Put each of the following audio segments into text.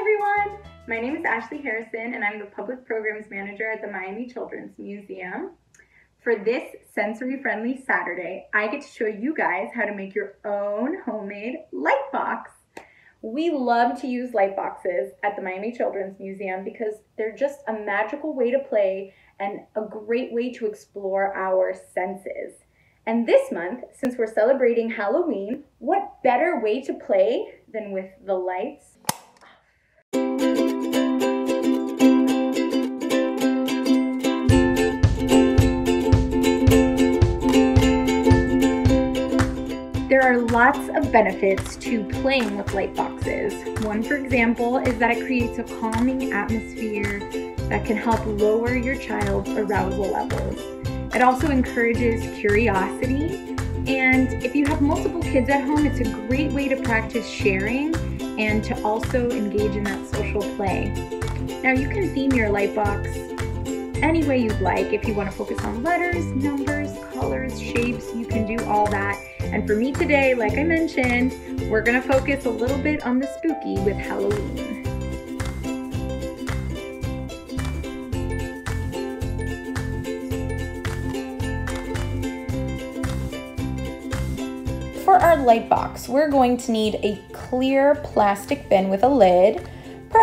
everyone! My name is Ashley Harrison and I'm the Public Programs Manager at the Miami Children's Museum. For this sensory friendly Saturday, I get to show you guys how to make your own homemade light box. We love to use light boxes at the Miami Children's Museum because they're just a magical way to play and a great way to explore our senses. And this month, since we're celebrating Halloween, what better way to play than with the lights lots of benefits to playing with light boxes. One, for example, is that it creates a calming atmosphere that can help lower your child's arousal levels. It also encourages curiosity, and if you have multiple kids at home, it's a great way to practice sharing and to also engage in that social play. Now, you can theme your light box any way you'd like. If you want to focus on letters, numbers, colors, shapes, you can do all that. And for me today, like I mentioned, we're going to focus a little bit on the spooky with Halloween. For our light box, we're going to need a clear plastic bin with a lid,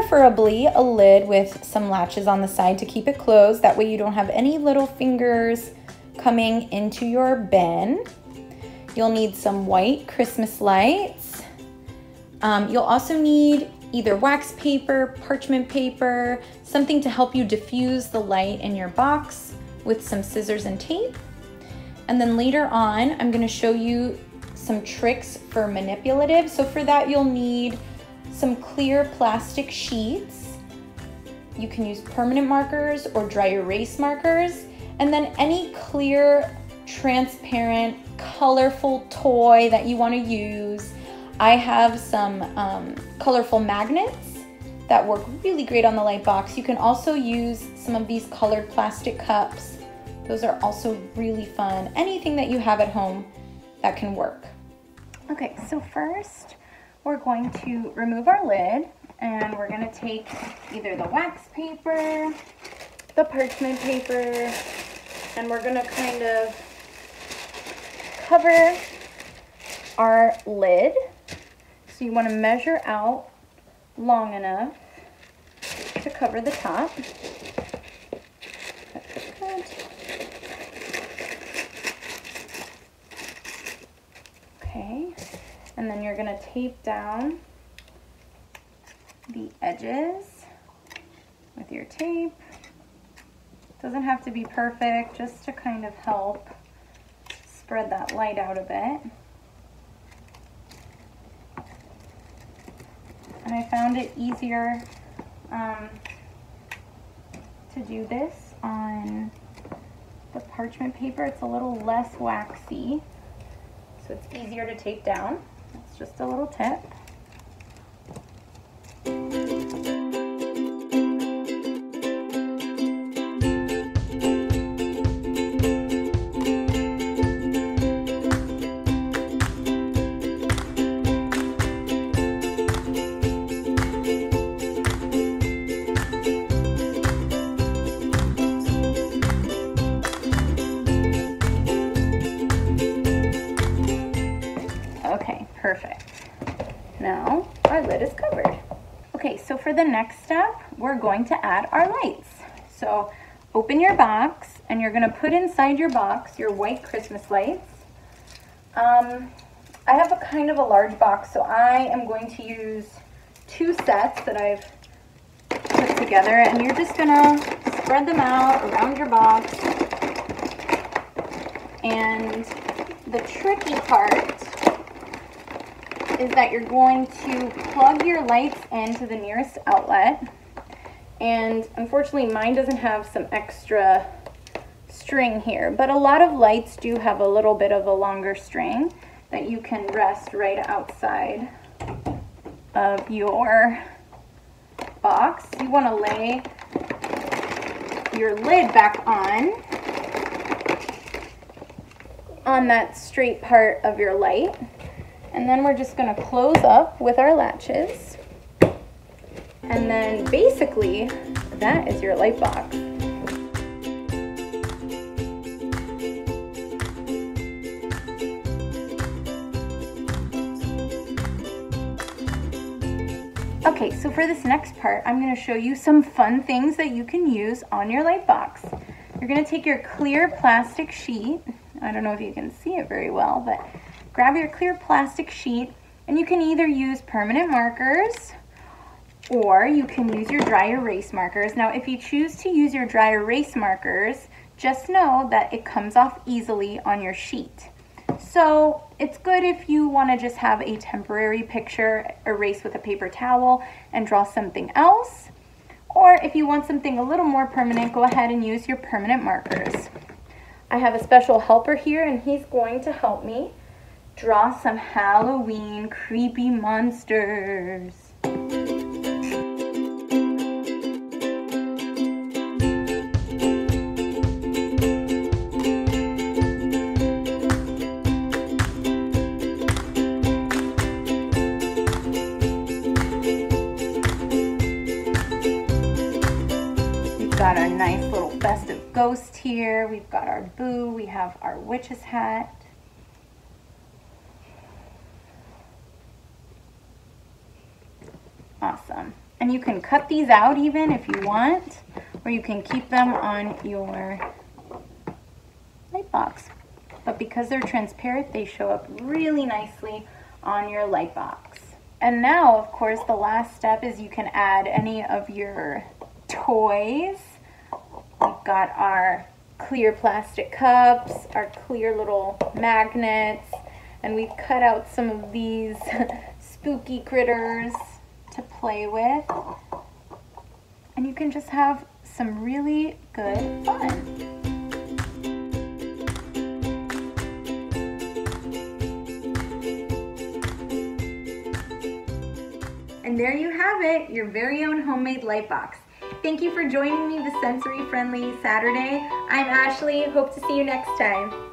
preferably a lid with some latches on the side to keep it closed. That way you don't have any little fingers coming into your bin. You'll need some white Christmas lights. Um, you'll also need either wax paper, parchment paper, something to help you diffuse the light in your box with some scissors and tape. And then later on, I'm gonna show you some tricks for manipulative. So for that, you'll need some clear plastic sheets. You can use permanent markers or dry erase markers. And then any clear, transparent colorful toy that you want to use. I have some um, colorful magnets that work really great on the light box. You can also use some of these colored plastic cups. Those are also really fun. Anything that you have at home that can work. Okay, so first we're going to remove our lid and we're gonna take either the wax paper, the parchment paper, and we're gonna kind of cover our lid. So you want to measure out long enough to cover the top. Okay, and then you're going to tape down the edges with your tape. Doesn't have to be perfect, just to kind of help spread that light out a bit. And I found it easier um, to do this on the parchment paper. It's a little less waxy, so it's easier to tape down. Just a little tip. Okay, so for the next step, we're going to add our lights. So open your box and you're gonna put inside your box your white Christmas lights. Um, I have a kind of a large box, so I am going to use two sets that I've put together and you're just gonna spread them out around your box. And the tricky part is that you're going to plug your lights into the nearest outlet. And unfortunately mine doesn't have some extra string here, but a lot of lights do have a little bit of a longer string that you can rest right outside of your box. You want to lay your lid back on on that straight part of your light. And then we're just gonna close up with our latches. And then basically, that is your light box. Okay, so for this next part, I'm gonna show you some fun things that you can use on your light box. You're gonna take your clear plastic sheet. I don't know if you can see it very well, but grab your clear plastic sheet and you can either use permanent markers or you can use your dry erase markers. Now, if you choose to use your dry erase markers, just know that it comes off easily on your sheet. So it's good if you want to just have a temporary picture, erase with a paper towel and draw something else. Or if you want something a little more permanent, go ahead and use your permanent markers. I have a special helper here and he's going to help me draw some Halloween creepy monsters. We've got our nice little festive ghost here. We've got our boo. We have our witch's hat. Awesome. And you can cut these out even if you want, or you can keep them on your light box. But because they're transparent, they show up really nicely on your light box. And now, of course, the last step is you can add any of your toys. We've got our clear plastic cups, our clear little magnets, and we've cut out some of these spooky critters to play with. And you can just have some really good fun. And there you have it, your very own homemade light box. Thank you for joining me this sensory friendly Saturday. I'm Ashley. Hope to see you next time.